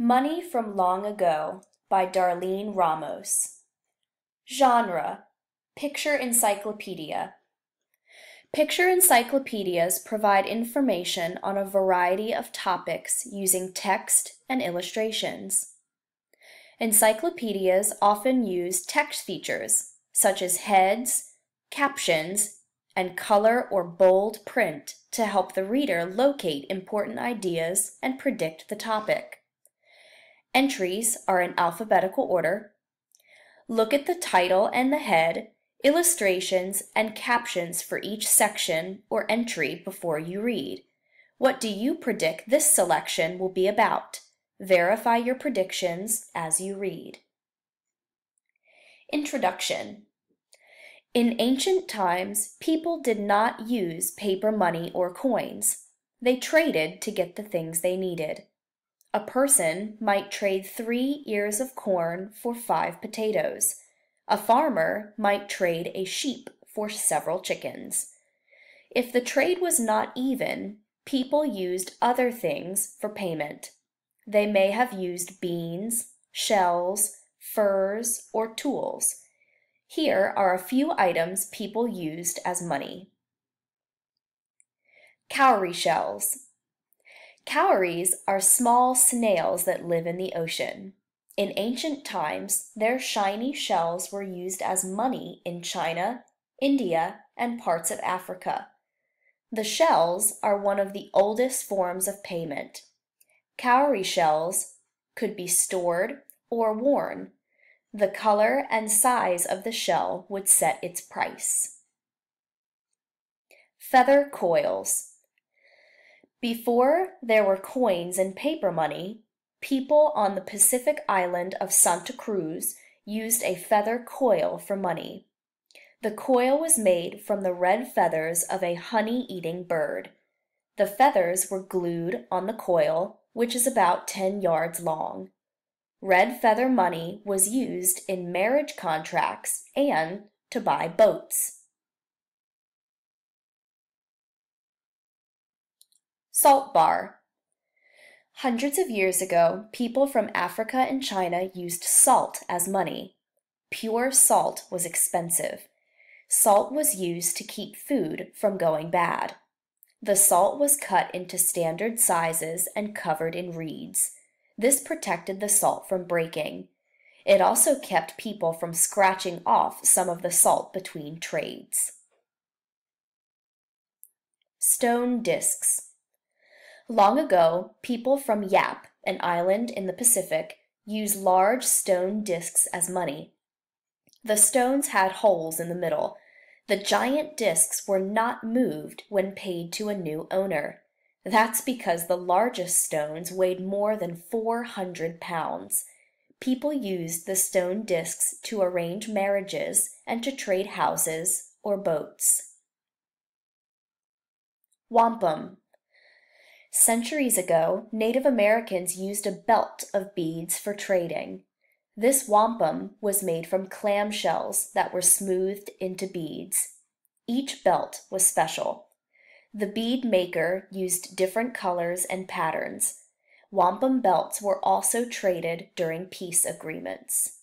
Money from Long Ago by Darlene Ramos. Genre Picture Encyclopedia. Picture encyclopedias provide information on a variety of topics using text and illustrations. Encyclopedias often use text features such as heads, captions, and color or bold print to help the reader locate important ideas and predict the topic. Entries are in alphabetical order. Look at the title and the head, illustrations, and captions for each section or entry before you read. What do you predict this selection will be about? Verify your predictions as you read. Introduction In ancient times, people did not use paper money or coins. They traded to get the things they needed. A person might trade three ears of corn for five potatoes. A farmer might trade a sheep for several chickens. If the trade was not even, people used other things for payment. They may have used beans, shells, furs, or tools. Here are a few items people used as money. Cowrie shells. Cowries are small snails that live in the ocean. In ancient times, their shiny shells were used as money in China, India, and parts of Africa. The shells are one of the oldest forms of payment. Cowrie shells could be stored or worn. The color and size of the shell would set its price. Feather coils. Before there were coins and paper money, people on the Pacific island of Santa Cruz used a feather coil for money. The coil was made from the red feathers of a honey-eating bird. The feathers were glued on the coil, which is about 10 yards long. Red feather money was used in marriage contracts and to buy boats. Salt bar. Hundreds of years ago, people from Africa and China used salt as money. Pure salt was expensive. Salt was used to keep food from going bad. The salt was cut into standard sizes and covered in reeds. This protected the salt from breaking. It also kept people from scratching off some of the salt between trades. Stone discs. Long ago, people from Yap, an island in the Pacific, used large stone discs as money. The stones had holes in the middle. The giant discs were not moved when paid to a new owner. That's because the largest stones weighed more than 400 pounds. People used the stone discs to arrange marriages and to trade houses or boats. Wampum Centuries ago, Native Americans used a belt of beads for trading. This wampum was made from clam shells that were smoothed into beads. Each belt was special. The bead maker used different colors and patterns. Wampum belts were also traded during peace agreements.